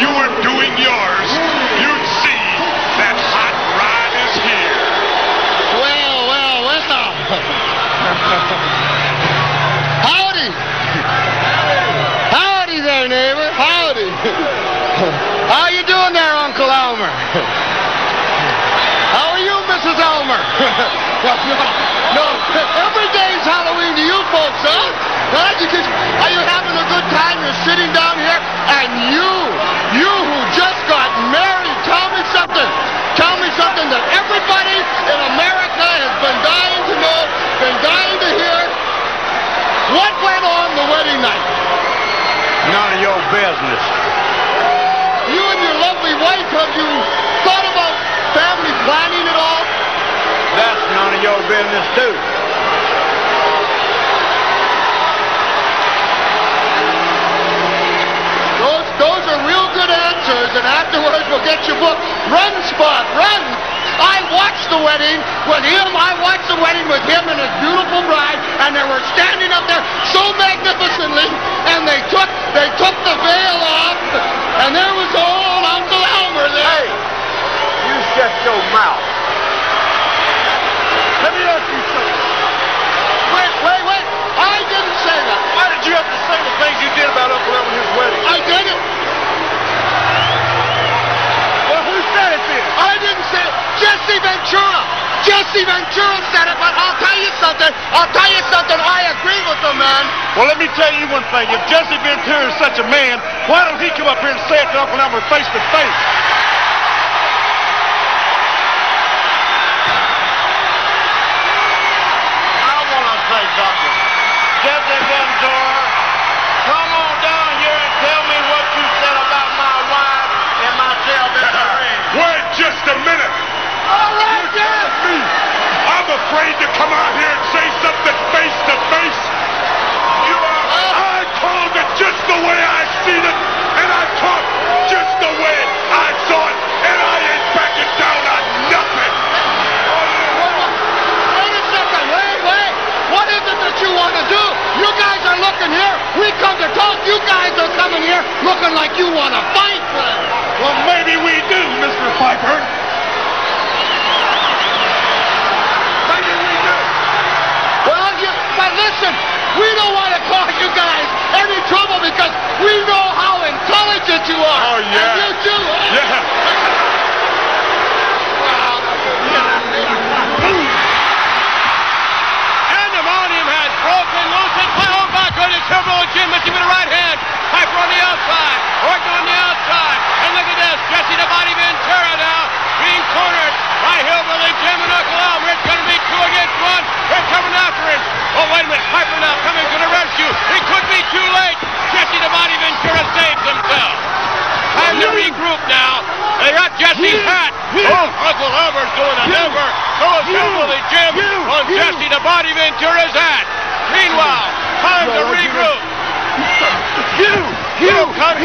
you were doing yours, you'd see that hot rod is here. Well, well, well. Howdy. Howdy there, neighbor. Howdy. How you doing there, Uncle Elmer? How are you, Mrs. Elmer? no, every day's Halloween to you folks, huh? Huh? You just, are you having a good time? You're sitting down here, and you who just got married, tell me something. Tell me something that everybody in America has been dying to know, been dying to hear. What went on the wedding night? None of your business. You and your lovely wife, have you thought about family planning at all? That's none of your business, too. Those, those are real good answers, and afterwards we'll get your book. Run, Spot, run! I watched the wedding with him. I watched the wedding with him and his beautiful bride, and they were standing up there so magnificently, and they took they took the veil off, and there was old Uncle Elmer there. Hey, you shut your mouth. Let me ask you something. Wait, wait, wait! I didn't say that. Why did you have to say the things you did about Uncle Elmer and his wedding? I didn't. Well, who said it then? I didn't say it. Jesse Ventura. Jesse Ventura said it, but I'll tell you something. I'll tell you something. I agree with him, man. Well, let me tell you one thing. If Jesse Ventura is such a man, why don't he come up here and say it to Uncle Elmer face to face? Afraid to come out here and say something face to face. You are. Ah! I called it just the way I seen it, and I talked just the way I saw it, and I ain't backing down on nothing. Wait a second. Wait, wait. What is it that you want to do? You guys are looking here. We come to talk. You guys are coming here looking like you want to fight. Well, maybe we do, Mr. Piper. Maybe we do. Well, you, but listen, we don't want to cause you guys. Any trouble because we know how intelligent you are. Oh, yeah. And you too. huh? Yeah. And the volume has broken loose and plowed back on his Silver Jim Mitchell with the right hand. Piper on the outside. Orton on the outside. And look at this. Jesse the Body Ventura now being cornered by Hillbilly Jim and Uncle Elmer. It's going to be two against one. They're coming after him. Oh, wait a minute. Piper now coming to the rescue. It could be too late. Jesse the Body Ventura saves himself. Time to regroup now. They got Jesse's hat. Oh, Uncle Elmer's doing a number. So is Hillbilly Jim on Jesse the Body Ventura's hat. Meanwhile, time to regroup. You! Here comes